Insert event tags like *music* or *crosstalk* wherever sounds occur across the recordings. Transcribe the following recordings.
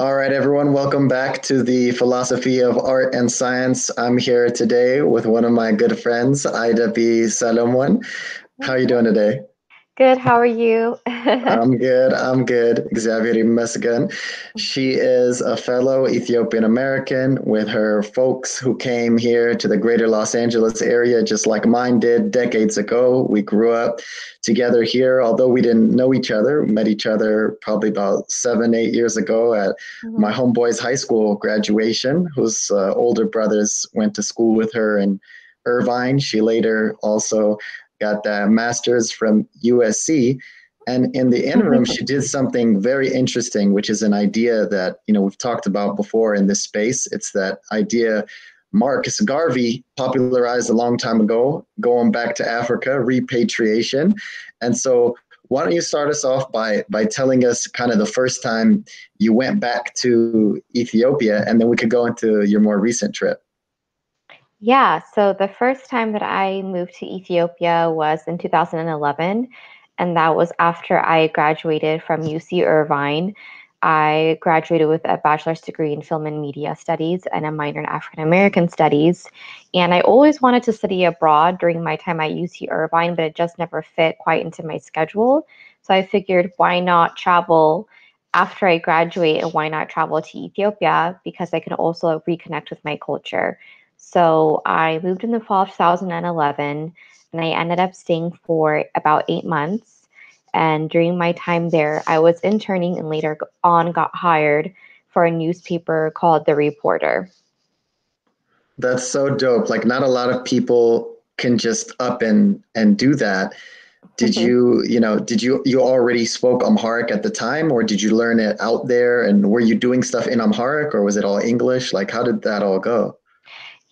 All right, everyone, welcome back to the Philosophy of Art and Science. I'm here today with one of my good friends, Aida B. Selomon. How are you doing today? Good. How are you? I'm *laughs* good. I'm good. Xavier Mesgan. She is a fellow Ethiopian American with her folks who came here to the greater Los Angeles area, just like mine did decades ago. We grew up together here, although we didn't know each other. We met each other probably about seven, eight years ago at mm-hmm. my homeboy's high school graduation, whose uh, older brothers went to school with her in Irvine. She later also got a master's from USC. And in the interim, she did something very interesting, which is an idea that you know we've talked about before in this space. It's that idea Marcus Garvey popularized a long time ago, going back to Africa, repatriation. And so, why don't you start us off by by telling us kind of the first time you went back to Ethiopia, and then we could go into your more recent trip. Yeah, so the first time that I moved to Ethiopia was in 2011, and that was after I graduated from UC Irvine. I graduated with a bachelor's degree in film and media studies and a minor in African American studies. And I always wanted to study abroad during my time at UC Irvine, but it just never fit quite into my schedule. So I figured, why not travel after I graduate and why not travel to Ethiopia? Because I can also reconnect with my culture. So I moved in the fall of 2011 and I ended up staying for about eight months. And during my time there, I was interning and later on got hired for a newspaper called The Reporter. That's so dope. Like, not a lot of people can just up and and do that. Did mm-hmm. you, you know, did you you already spoke Amharic at the time, or did you learn it out there? And were you doing stuff in Amharic, or was it all English? Like, how did that all go?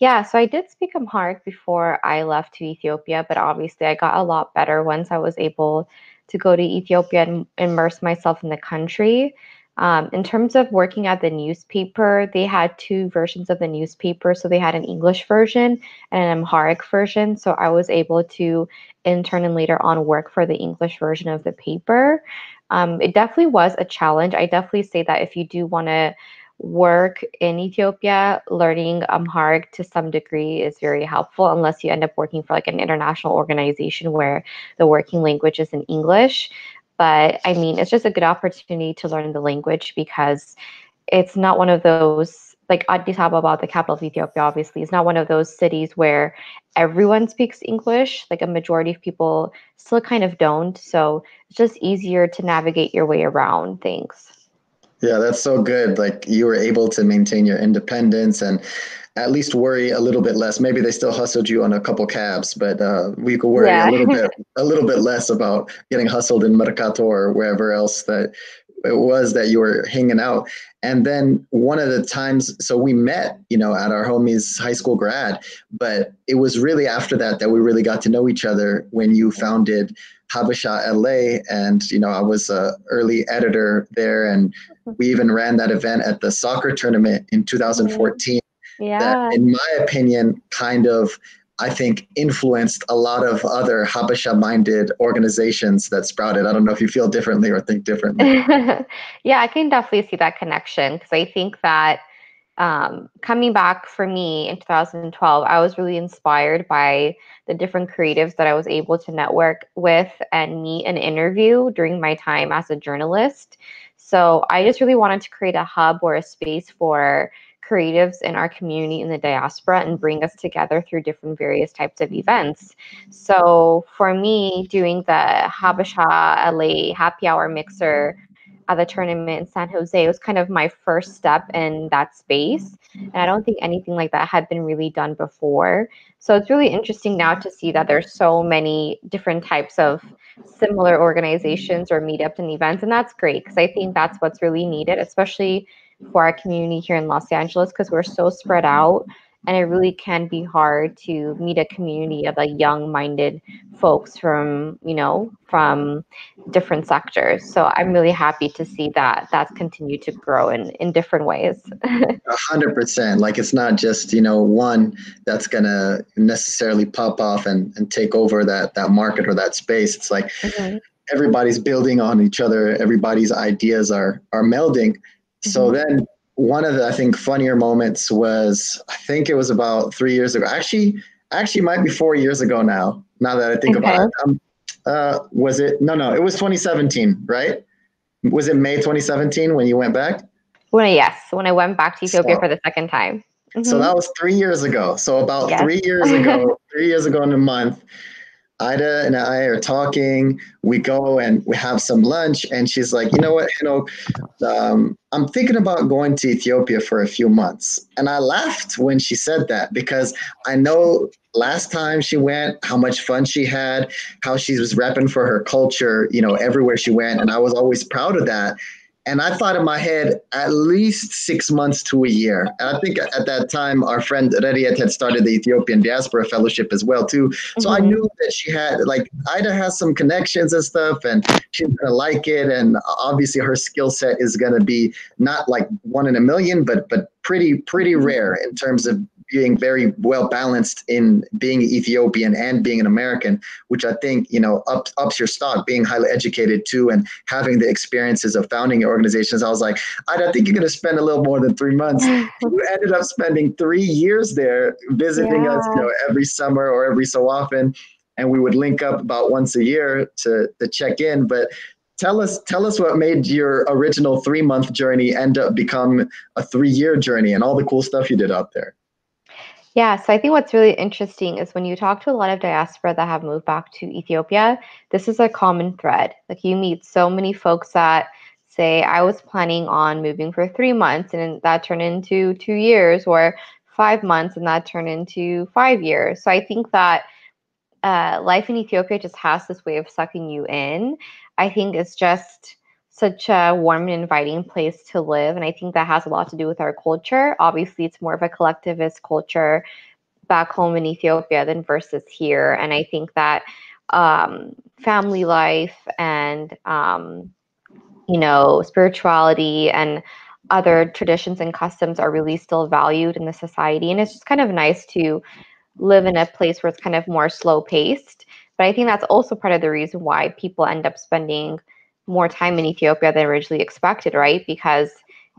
Yeah, so I did speak Amharic before I left to Ethiopia, but obviously I got a lot better once I was able to go to Ethiopia and immerse myself in the country. Um, in terms of working at the newspaper, they had two versions of the newspaper. So they had an English version and an Amharic version. So I was able to intern and later on work for the English version of the paper. Um, it definitely was a challenge. I definitely say that if you do want to work in Ethiopia, learning um, Amharic to some degree is very helpful unless you end up working for like an international organization where the working language is in English. But I mean, it's just a good opportunity to learn the language because it's not one of those like Addis Ababa, the capital of Ethiopia, obviously, is not one of those cities where everyone speaks English. Like a majority of people still kind of don't. So it's just easier to navigate your way around things. Yeah, that's so good. Like you were able to maintain your independence and at least worry a little bit less. Maybe they still hustled you on a couple cabs, but uh, we could worry yeah. a little bit *laughs* a little bit less about getting hustled in Mercato or wherever else that it was that you were hanging out. And then one of the times, so we met, you know, at our homie's high school grad, but it was really after that that we really got to know each other when you founded Habesha LA. And, you know, I was a early editor there and mm-hmm. we even ran that event at the soccer tournament in 2014. Yeah. That, in my opinion, kind of I think influenced a lot of other Habesha minded organizations that sprouted. I don't know if you feel differently or think differently. *laughs* yeah, I can definitely see that connection because I think that um, coming back for me in 2012, I was really inspired by the different creatives that I was able to network with and meet and interview during my time as a journalist. So I just really wanted to create a hub or a space for creatives in our community in the diaspora and bring us together through different various types of events. So for me, doing the Habesha LA happy hour mixer at the tournament in San Jose It was kind of my first step in that space. And I don't think anything like that had been really done before. So it's really interesting now to see that there's so many different types of similar organizations or meetups and events. And that's great because I think that's what's really needed, especially for our community here in Los Angeles because we're so spread out and it really can be hard to meet a community of like young-minded folks from you know from different sectors so i'm really happy to see that that's continued to grow in in different ways *laughs* A hundred percent like it's not just you know one that's gonna necessarily pop off and, and take over that that market or that space it's like mm-hmm. everybody's building on each other. Everybody's ideas are are melding. Mm-hmm. So then one of the I think funnier moments was I think it was about three years ago. Actually, actually might be four years ago now. Now that I think okay. about it, um, uh, was it? No, no, it was 2017, right? Was it May 2017 when you went back? When I, yes, when I went back to Ethiopia so, for the second time. Mm-hmm. So that was three years ago. So about yes. three years ago, *laughs* three years ago in a month, Aida and I are talking. We go and we have some lunch, and she's like, "You know what? You know, um, I'm thinking about going to Ethiopia for a few months." And I laughed when she said that because I know last time she went, how much fun she had, how she was repping for her culture, you know, everywhere she went, and I was always proud of that. And I thought in my head, at least six months to a year. And I think at that time, our friend Rediet had started the Ethiopian Diaspora Fellowship as well, too. So mm-hmm. I knew that she had, like, Aida has some connections and stuff, and she's going to like it. And obviously, her skill set is going to be not like one in a million, but but pretty pretty mm-hmm. rare in terms of being very well balanced in being Ethiopian and being an American, which I think you know ups ups your stock. Being highly educated too, and having the experiences of founding organizations, I was like, I don't think you're going to spend a little more than three months. you *laughs* ended up spending three years there, visiting yeah. us, you know, every summer or every so often, and we would link up about once a year to to check in. But tell us tell us what made your original three month journey end up become a three year journey and all the cool stuff you did out there yeah, so I think what's really interesting is when you talk to a lot of diaspora that have moved back to Ethiopia, this is a common thread. Like you meet so many folks that say, I was planning on moving for three months and that turned into two years, or five months and that turned into five years. So I think that uh, life in Ethiopia just has this way of sucking you in. I think it's just such a warm and inviting place to live. And I think that has a lot to do with our culture. Obviously, it's more of a collectivist culture back home in Ethiopia than versus here. And I think that um, family life and, um, you know, spirituality and other traditions and customs are really still valued in the society. And it's just kind of nice to live in a place where it's kind of more slow paced. But I think that's also part of the reason why people end up spending more time in Ethiopia than originally expected, right? Because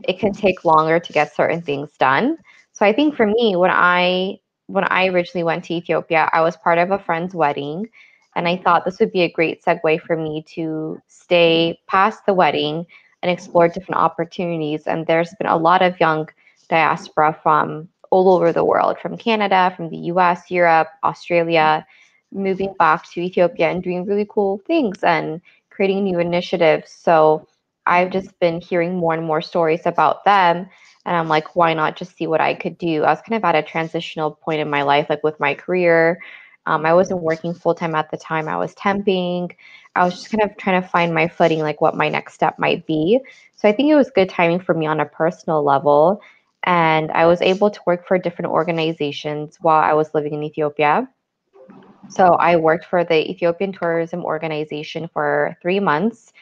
it can take longer to get certain things done. So I think for me, when I when I originally went to Ethiopia, I was part of a friend's wedding, and I thought this would be a great segue for me to stay past the wedding and explore different opportunities. And there's been a lot of young diaspora from all over the world, from Canada, from the US, Europe, Australia, moving back to Ethiopia and doing really cool things and creating new initiatives. So I've just been hearing more and more stories about them. And I'm like, why not just see what I could do? I was kind of at a transitional point in my life, like with my career. Um, I wasn't working full time at the time. I was temping. I was just kind of trying to find my footing, like what my next step might be. So I think it was good timing for me on a personal level. And I was able to work for different organizations while I was living in Ethiopia. So I worked for the Ethiopian Tourism Organization for three months,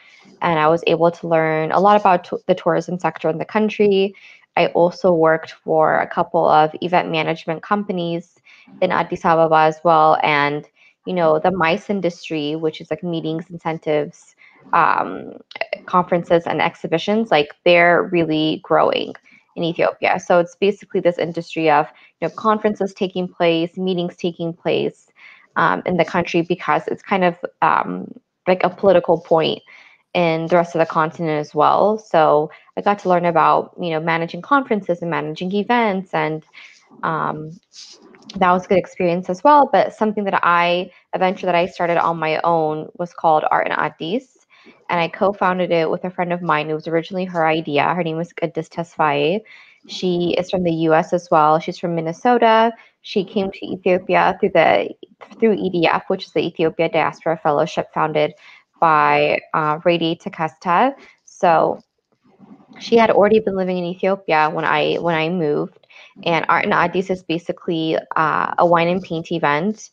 and I was able to learn a lot about t- the tourism sector in the country. I also worked for a couple of event management companies in Addis Ababa as well, and you know the MICE industry, which is like meetings, incentives, um, conferences, and exhibitions. Like they're really growing in Ethiopia. So it's basically this industry of you know conferences taking place, meetings taking place, um, in the country because it's kind of um, like a political point in the rest of the continent as well. So I got to learn about you know managing conferences and managing events, and um, that was a good experience as well. But something that I a venture that I started on my own was called Art in Addis. And I co-founded it with a friend of mine. It was originally her idea. Her name was Addis Tesfaye. She is from the U.S. as well. She's from Minnesota. She came to Ethiopia through the through EDF, which is the Ethiopia Diaspora Fellowship founded by uh, Rediet Takesta. So she had already been living in Ethiopia when I when I moved. And Art in Addis is basically uh, a wine and paint event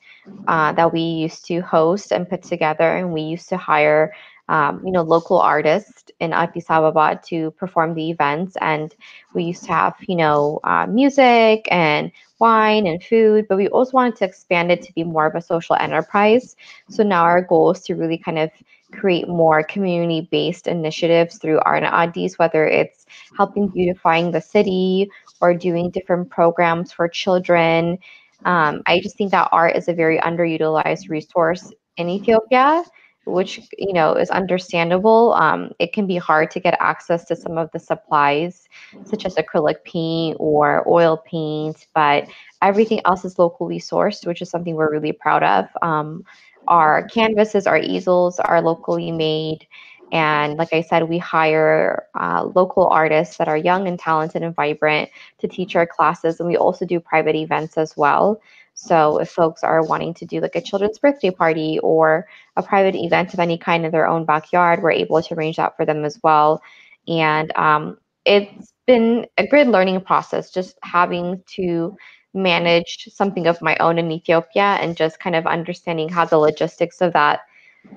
uh, that we used to host and put together, and we used to hire um, you know, local artists in Addis Ababa to perform the events. And we used to have, you know, uh, music and wine and food, but we also wanted to expand it to be more of a social enterprise. So now our goal is to really kind of create more community-based initiatives through Art in Addis, whether it's helping beautifying the city or doing different programs for children. Um, I just think that art is a very underutilized resource in Ethiopia, which you know is understandable. Um, it can be hard to get access to some of the supplies, such as acrylic paint or oil paint, but everything else is locally sourced, which is something we're really proud of. Um, our canvases, our easels are locally made. And like I said, we hire uh, local artists that are young and talented and vibrant to teach our classes. And we also do private events as well. So if folks are wanting to do like a children's birthday party or a private event of any kind in their own backyard, we're able to arrange that for them as well. And um, it's been a good learning process just having to manage something of my own in Ethiopia and just kind of understanding how the logistics of that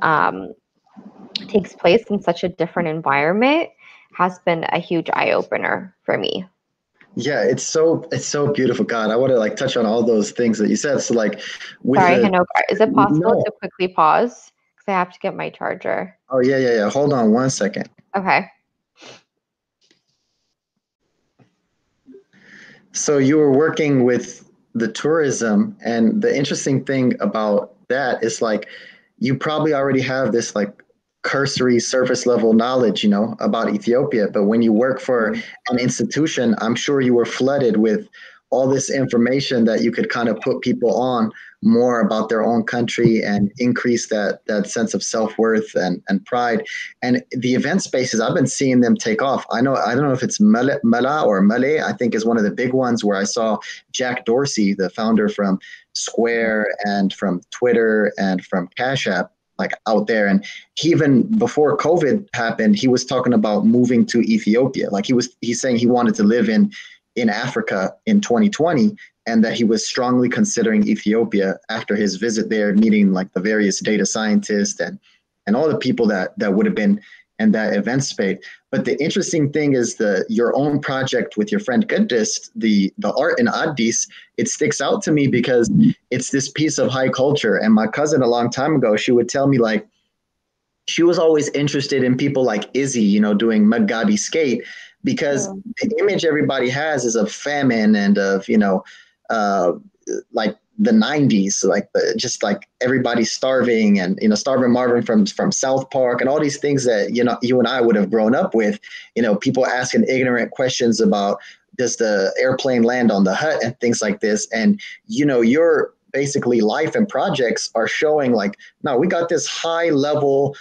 um, takes place in such a different environment has been a huge eye opener for me. Yeah, it's so it's so beautiful. God, I want to like touch on all those things that you said. So like, sorry, the, is it possible no. to quickly pause because I have to get my charger? Oh yeah, yeah, yeah. Hold on one second. Okay. So you were working with the tourism, and the interesting thing about that is like, you probably already have this like cursory surface level knowledge you know about ethiopia. But when you work for mm-hmm. an institution i'm sure you were flooded with all this information that you could kind of put people on more about their own country and increase that that sense of self-worth and, and pride. And the event spaces i've been seeing them take off. I know i don't know if it's mala or male i think is one of the big ones where i saw jack dorsey the founder from square and from twitter and from cash app like out there. And he even before COVID happened, he was talking about moving to Ethiopia. Like he was he's saying he wanted to live in in Africa in 2020 and that he was strongly considering Ethiopia after his visit there, meeting like the various data scientists and and all the people that that would have been in that event space. But the interesting thing is the your own project with your friend Gundist, the the art in Addis, it sticks out to me because it's this piece of high culture. And my cousin a long time ago, she would tell me like she was always interested in people like Izzy, you know, doing Magabi skate because yeah. the image everybody has is of famine and of, you know, uh, like the 90s like just like everybody starving and you know starving marvin from from south park and all these things that you know you and i would have grown up with you know people asking ignorant questions about does the airplane land on the hut and things like this. And you know your basically life and projects are showing like no we got this high level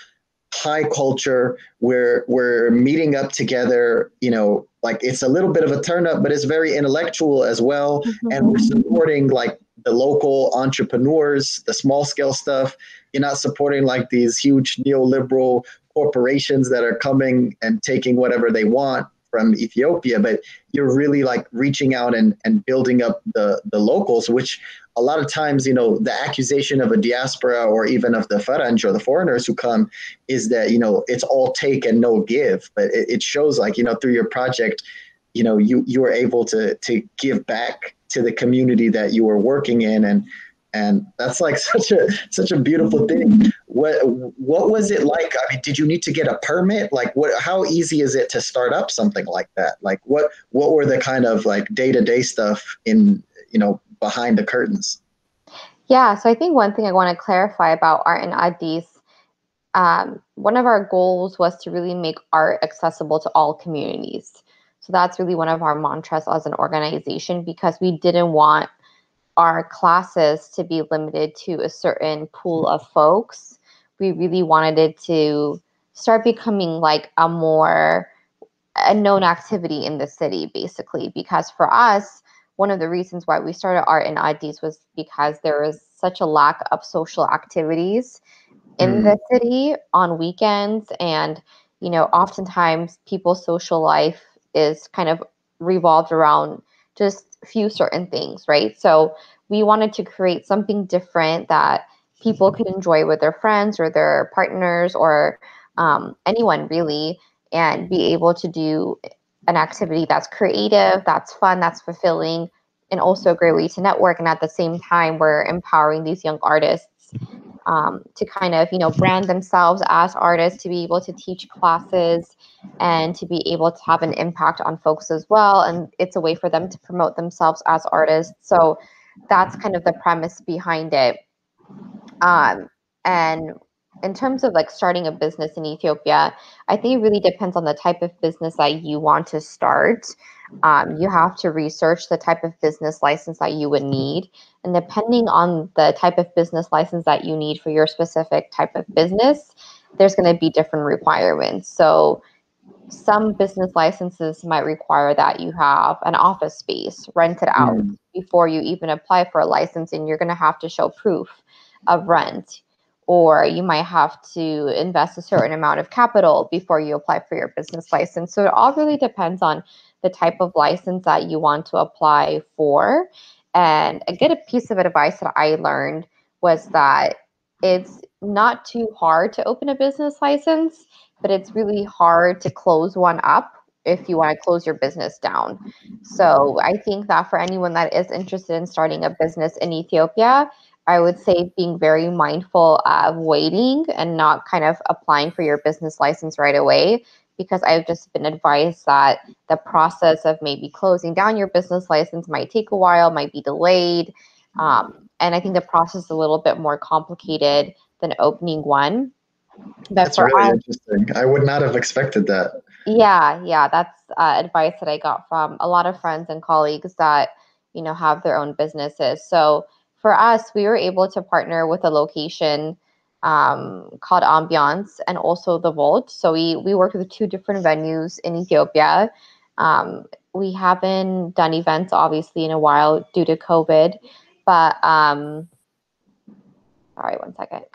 high culture. Where we're meeting up together you know like it's a little bit of a turn up but it's very intellectual as well. Mm-hmm. and we're supporting like the local entrepreneurs, the small scale stuff. You're not supporting like these huge neoliberal corporations that are coming and taking whatever they want from Ethiopia, but you're really like reaching out and, and building up the, the locals, which a lot of times, you know, the accusation of a diaspora or even of the Faranj or the foreigners who come is that, you know, it's all take and no give. But it, it shows like, you know, through your project, you know, you you are able to to give back to the community that you were working in and and that's like *laughs* such a such a beautiful thing. What what was it like? I mean did you need to get a permit? Like what how easy is it to start up something like that? Like what what were the kind of like day-to-day stuff in you know behind the curtains? Yeah so i think one thing i want to clarify about art in addis um, one of our goals was to really make art accessible to all communities so that's really one of our mantras as an organization because we didn't want our classes to be limited to a certain pool of folks. We really wanted it to start becoming like a more a known activity in the city basically because for us one of the reasons why we started art in Addis was because there was such a lack of social activities in mm. the city on weekends and you know oftentimes people's social life is kind of revolved around just few certain things, right? So we wanted to create something different that people could enjoy with their friends or their partners or um, anyone really, and be able to do an activity that's creative, that's fun, that's fulfilling, and also a great way to network. And at the same time, we're empowering these young artists um, to kind of you know brand themselves as artists to be able to teach classes and to be able to have an impact on folks as well. And it's a way for them to promote themselves as artists. So that's kind of the premise behind it. Um, and in terms of like starting a business in ethiopia i think it really depends on the type of business that you want to start um, you have to research the type of business license that you would need. And depending on the type of business license that you need for your specific type of business, there's going to be different requirements. So, some business licenses might require that you have an office space rented out mm. before you even apply for a license, and you're going to have to show proof of rent. Or you might have to invest a certain amount of capital before you apply for your business license. So, it all really depends on the type of license that you want to apply for. And a good piece of advice that I learned was that it's not too hard to open a business license, but it's really hard to close one up if you want to close your business down. So I think that for anyone that is interested in starting a business in Ethiopia, I would say being very mindful of waiting and not kind of applying for your business license right away because I've just been advised that the process of maybe closing down your business license might take a while, might be delayed. Um, and I think the process is a little bit more complicated than opening one. But that's really us, interesting. I would not have expected that. Yeah, yeah, that's uh, advice that I got from a lot of friends and colleagues that you know have their own businesses. So for us, we were able to partner with a location um, called Ambiance and also the Vault. So we we work with two different venues in Ethiopia. Um, we haven't done events obviously in a while due to COVID, but um, sorry, one second.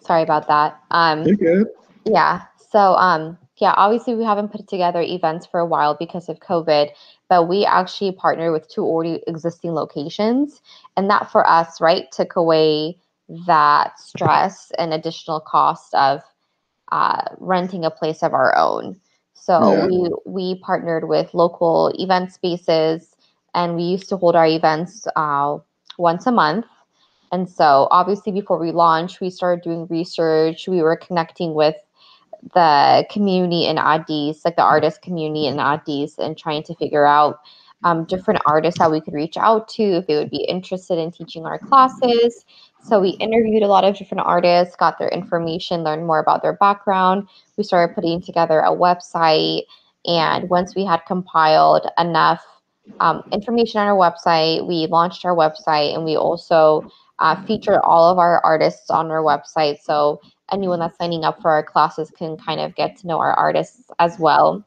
Sorry about that. Um, You're good. Yeah. So um, yeah, obviously we haven't put together events for a while because of COVID, but we actually partnered with two already existing locations. And that for us, right, took away that stress and additional cost of uh, renting a place of our own. So yeah. we we partnered with local event spaces, and we used to hold our events uh, once a month. And so obviously before we launched, we started doing research. We were connecting with the community in Addis, like the artist community in Addis, and trying to figure out um, different artists that we could reach out to if they would be interested in teaching our classes. So we interviewed a lot of different artists, got their information, learned more about their background. We started putting together a website. And once we had compiled enough um, information on our website, we launched our website and we also uh, featured all of our artists on our website. So anyone that's signing up for our classes can kind of get to know our artists as well.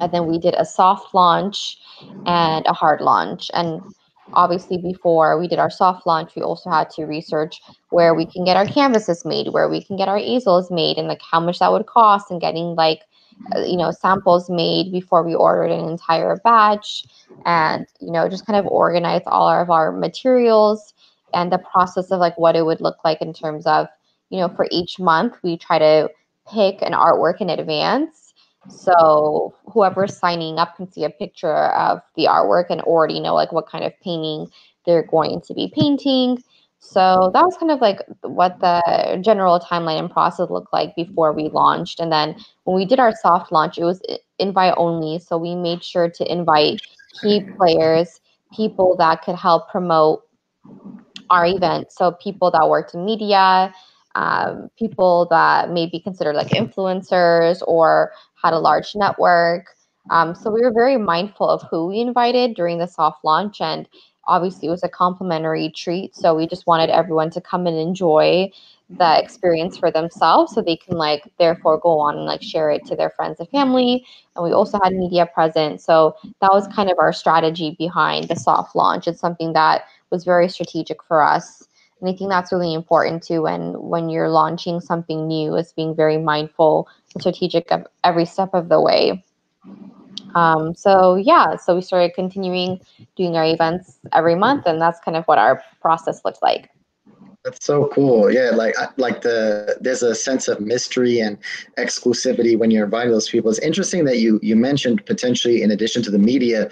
And then we did a soft launch and a hard launch. And obviously, before we did our soft launch, we also had to research where we can get our canvases made, where we can get our easels made, and like how much that would cost, and getting like uh, you know samples made before we ordered an entire batch and you know just kind of organize all of our materials and the process of like what it would look like in terms of you know, for each month, we try to pick an artwork in advance. So whoever's signing up can see a picture of the artwork and already know like what kind of painting they're going to be painting. So that was kind of like what the general timeline and process looked like before we launched. And then when we did our soft launch, it was invite only. So we made sure to invite key players, people that could help promote our event. So people that worked in media, um, people that may be considered like influencers or had a large network. Um, so we were very mindful of who we invited during the soft launch, and obviously it was a complimentary treat. So we just wanted everyone to come and enjoy the experience for themselves, so they can like therefore go on and like share it to their friends and family. And we also had media present, so that was kind of our strategy behind the soft launch. It's something that was very strategic for us and I think that's really important too when when you're launching something new is being very mindful and strategic of every step of the way. Um, so yeah, so we started continuing doing our events every month, and that's kind of what our process looks like. That's so cool. Yeah, like like the there's a sense of mystery and exclusivity when you're inviting those people. It's interesting that you you mentioned potentially in addition to the media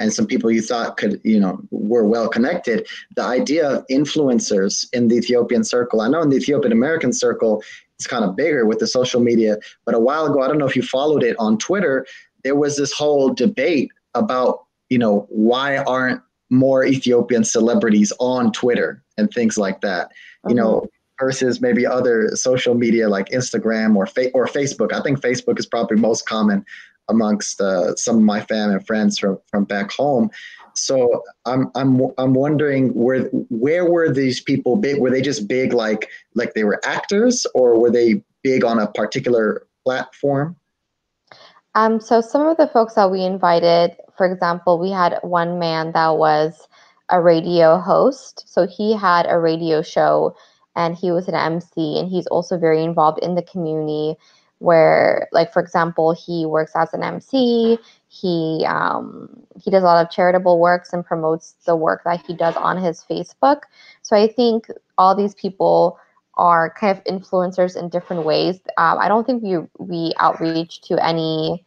and some people you thought could you know were well connected the idea of influencers in the ethiopian circle i know in the ethiopian american circle it's kind of bigger with the social media but a while ago i don't know if you followed it on twitter there was this whole debate about you know why aren't more ethiopian celebrities on twitter and things like that. You know, mm-hmm. versus maybe other social media like Instagram or fa- or Facebook. I think Facebook is probably most common amongst uh, some of my family and friends from from back home. So I'm I'm I'm wondering where where were these people big? Were they just big like like they were actors, or were they big on a particular platform? Um, so some of the folks that we invited, for example, we had one man that was a radio host. So he had a radio show and he was an MC and he's also very involved in the community where like for example he works as an MC he um, he does a lot of charitable works and promotes the work that he does on his Facebook. So I think all these people are kind of influencers in different ways. Um, I don't think we we outreach to any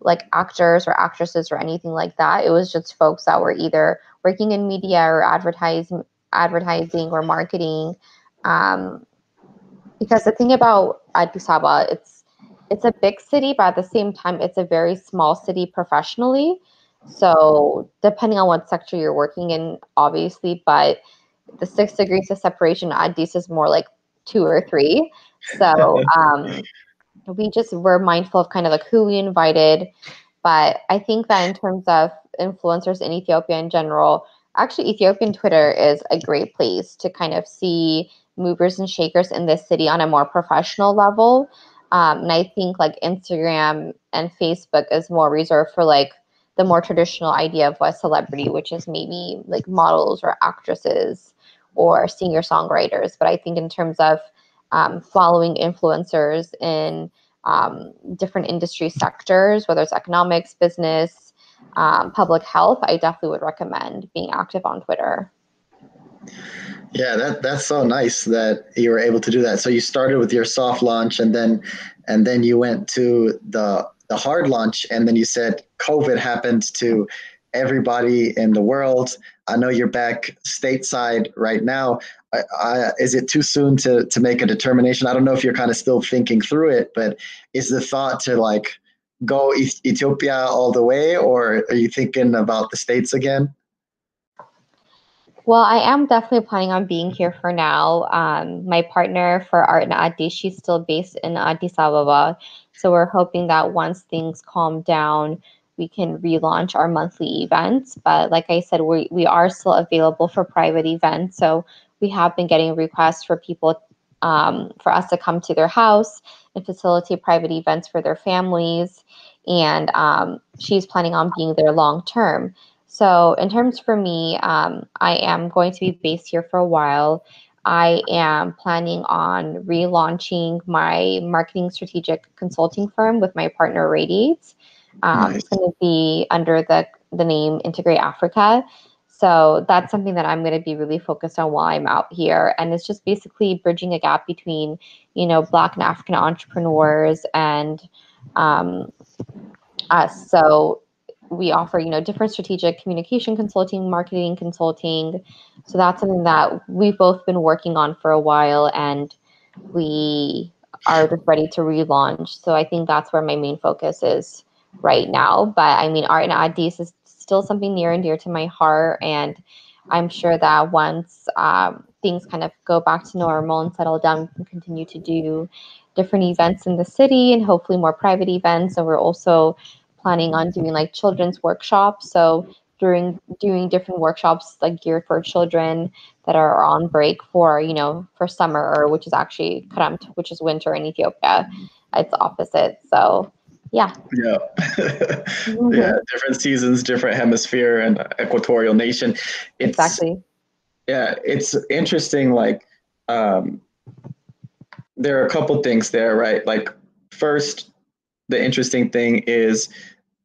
like actors or actresses or anything like that. It was just folks that were either working in media or advertising advertising or marketing. Um, because the thing about Addis Ababa it's it's a big city but at the same time it's a very small city professionally. So depending on what sector you're working in obviously but the six degrees of separation at Addis is more like two or three. So *laughs* um, we just were mindful of kind of like who we invited. But I think that in terms of influencers in Ethiopia in general, actually Ethiopian Twitter is a great place to kind of see movers and shakers in this city on a more professional level. Um, and I think like Instagram and Facebook is more reserved for like the more traditional idea of what celebrity, which is maybe like models or actresses or singer songwriters. But I think in terms of um, following influencers in um, different industry sectors, whether it's economics, business, um, public health, I definitely would recommend being active on Twitter. Yeah, that that's so nice that you were able to do that. So you started with your soft launch, and then and then you went to the the hard launch, and then you said COVID happened to everybody in the world. I know you're back stateside right now. I, I, is it too soon to to make a determination? I don't know if you're kind of still thinking through it, but is the thought to like go Ethiopia all the way, or are you thinking about the states again? Well, I am definitely planning on being here for now. Um, my partner for Art in Addis, she's still based in Addis Ababa. So we're hoping that once things calm down, we can relaunch our monthly events. But like I said, we, we are still available for private events. So we have been getting requests for people um, for us to come to their house and facilitate private events for their families. And um, she's planning on being there long term. So, in terms for me, um, I am going to be based here for a while. I am planning on relaunching my marketing strategic consulting firm with my partner Rediet. Um, nice. It's going to be under the, the name Integrate Africa. So that's something that I'm going to be really focused on while I'm out here. And it's just basically bridging a gap between, you know, Black and African entrepreneurs and um, us. So we offer, you know, different strategic communication consulting, marketing consulting. So that's something that we've both been working on for a while and we are ready to relaunch. So I think that's where my main focus is right now. But I mean, art in Addis is still something near and dear to my heart. And I'm sure that once um, things kind of go back to normal and settle down, we can continue to do different events in the city and hopefully more private events. And we're also planning on doing like children's workshops. So during doing different workshops like geared for children that are on break for you know for summer or which is actually Kramt, which is winter in Ethiopia. It's opposite. So yeah yeah *laughs* mm-hmm. yeah different seasons different hemisphere and equatorial nation it's, exactly yeah it's interesting like um there are a couple things there right like first the interesting thing is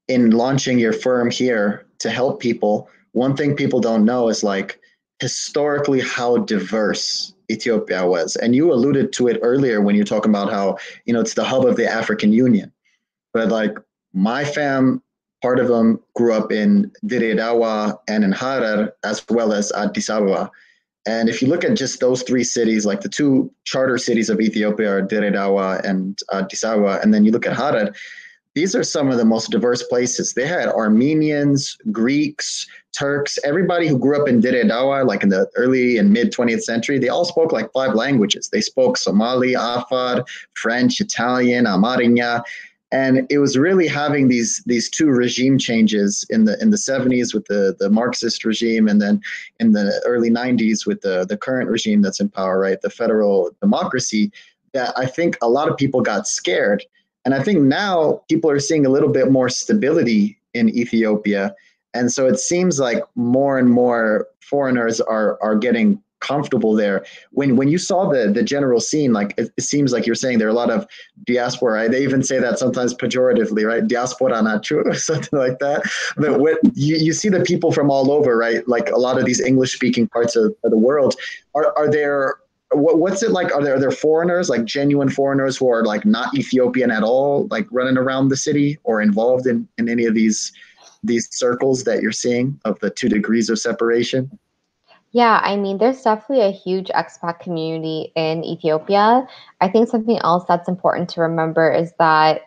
in launching your firm here to help people one thing people don't know is like historically how diverse Ethiopia was. And you alluded to it earlier when you're talking about how, you know, it's the hub of the African Union. But like my fam, part of them grew up in Dire Dawa and in Harar, as well as Addis Ababa. And if you look at just those three cities, like the two charter cities of Ethiopia are Dire Dawa and Addis Ababa, and then you look at Harar, these are some of the most diverse places. They had Armenians, Greeks, Turks, everybody who grew up in Dire Dawa, like in the early and mid 20th century, they all spoke like five languages. They spoke Somali, Afar, French, Italian, Amarinya. And it was really having these these two regime changes in the in the 70s with the, the Marxist regime and then in the early 90s with the, the current regime that's in power, right? The federal democracy, that I think a lot of people got scared and I think now people are seeing a little bit more stability in Ethiopia. And so it seems like more and more foreigners are are getting comfortable there. When when you saw the the general scene, like it, it seems like you're saying there are a lot of diaspora. Right? They even say that sometimes pejoratively, right? Diaspora nacho *laughs* or something like that. But you, you see the people from all over, right? Like a lot of these English speaking parts of, of the world. Are are there what, what's it like? Are there are there foreigners, like genuine foreigners who are like not Ethiopian at all, like running around the city or involved in in any of these these circles that you're seeing of the two degrees of separation? Yeah, I mean, there's definitely a huge expat community in Ethiopia. I think something else that's important to remember is that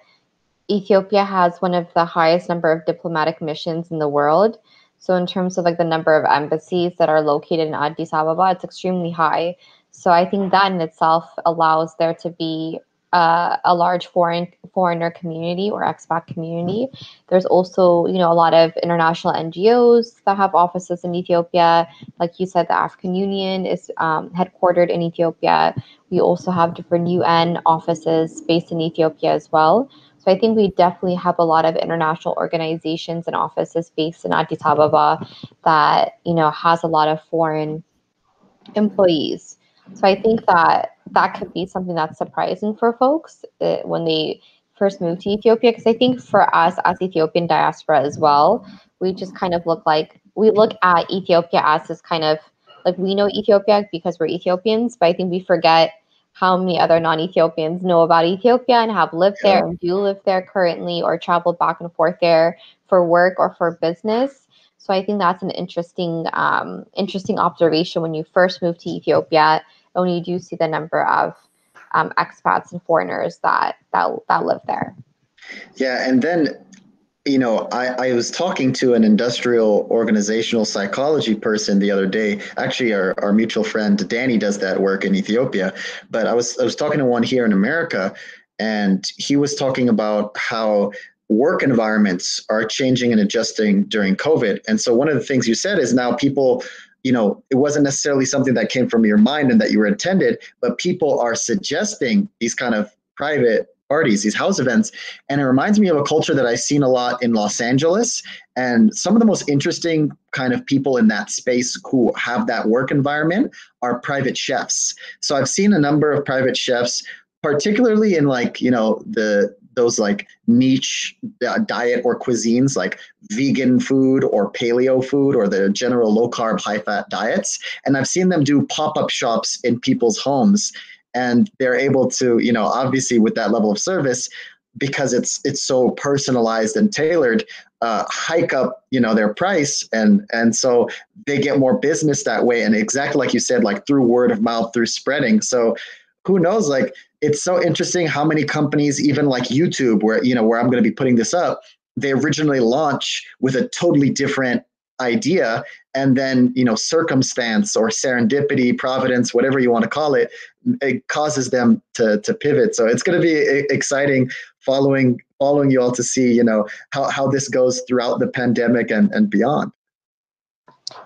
Ethiopia has one of the highest number of diplomatic missions in the world. So in terms of like the number of embassies that are located in Addis Ababa, it's extremely high. So I think that in itself allows there to be uh, a large foreign foreigner community or expat community. There's also, you know, a lot of international NGOs that have offices in Ethiopia. Like you said, the African Union is um, headquartered in Ethiopia. We also have different UN offices based in Ethiopia as well. So I think we definitely have a lot of international organizations and offices based in Addis Ababa that, you know, has a lot of foreign employees. So I think that that could be something that's surprising for folks uh, when they first move to Ethiopia. Because I think for us as Ethiopian diaspora as well, we just kind of look like we look at Ethiopia as this kind of like we know Ethiopia because we're Ethiopians, but I think we forget how many other non-Ethiopians know about Ethiopia and have lived there and do live there currently or traveled back and forth there for work or for business. So I think that's an interesting, um, interesting observation when you first move to Ethiopia, when you do see the number of um, expats and foreigners that that that live there. Yeah, and then you know, I, I was talking to an industrial organizational psychology person the other day. Actually, our, our mutual friend Danny does that work in Ethiopia. But I was I was talking to one here in America, and he was talking about how work environments are changing and adjusting during COVID. And so one of the things you said is now people, you know, it wasn't necessarily something that came from your mind and that you were intended, but people are suggesting these kind of private parties, these house events. And it reminds me of a culture that I've seen a lot in Los Angeles. And some of the most interesting kind of people in that space who have that work environment are private chefs. So I've seen a number of private chefs particularly in like you know the those like niche uh, diet or cuisines like vegan food or paleo food or the general low carb high fat diets. And i've seen them do pop-up shops in people's homes and they're able to you know obviously with that level of service because it's it's so personalized and tailored uh, hike up you know their price. And and so they get more business that way. And exactly like you said like through word of mouth through spreading. So who knows? Like it's so interesting how many companies even like youtube where you know where i'm going to be putting this up they originally launch with a totally different idea and then you know circumstance or serendipity providence whatever you want to call it it causes them to to pivot. So it's going to be exciting following following you all to see you know how, how this goes throughout the pandemic and and beyond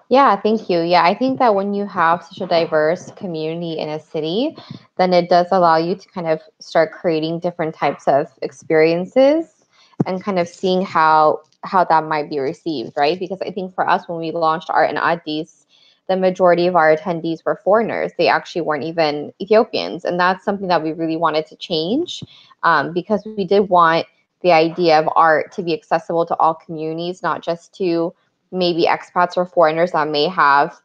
yeah, thank you. Yeah, I think that when you have such a diverse community in a city, then it does allow you to kind of start creating different types of experiences and kind of seeing how how that might be received, right? Because I think for us when we launched Art in Addis, the majority of our attendees were foreigners. They actually weren't even Ethiopians, and that's something that we really wanted to change um, because we did want the idea of art to be accessible to all communities, not just to maybe expats or foreigners that may have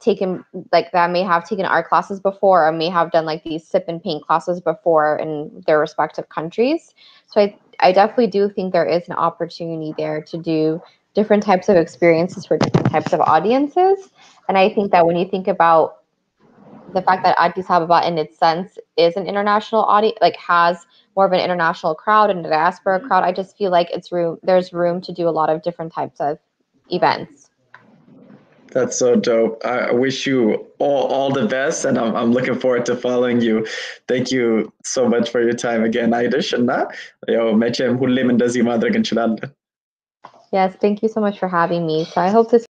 taken like that may have taken art classes before or may have done like these sip and paint classes before in their respective countries. So I, I definitely do think there is an opportunity there to do different types of experiences for different types of audiences. And I think that when you think about the fact that Addis Ababa in its sense is an international audience, like has more of an international crowd and a diaspora crowd, I just feel like it's room there's room to do a lot of different types of events. That's so dope. I wish you all, all the best, and I'm, I'm looking forward to following you. Thank you so much for your time again, And uh, Yes, thank you so much for having me. So I hope this